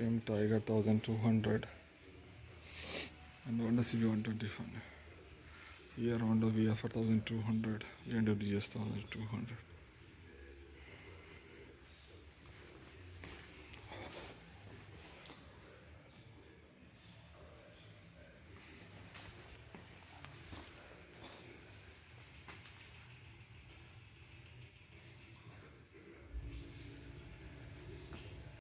Extreme Tiger 1200 and Honda CB 125. Here Honda VF 1200, BMW GS 1200.